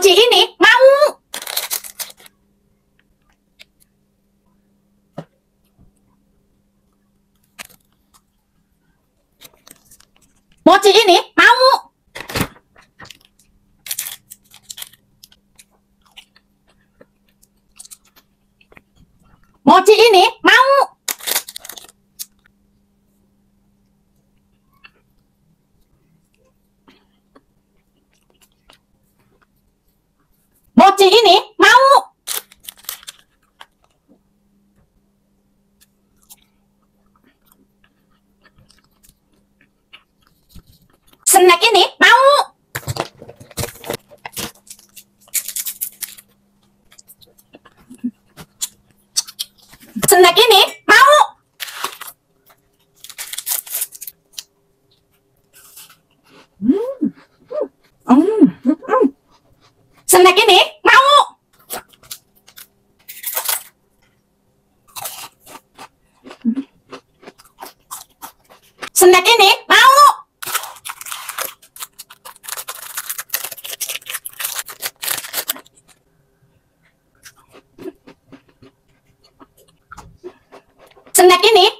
Mochi ini mau. Mochi ini mau. Mochi ini mau. Mochi ini mau. Snack ini mau. Snack ini mau. Hmm. Hmm. Snack ini mau. Snack ini mau. Snack ini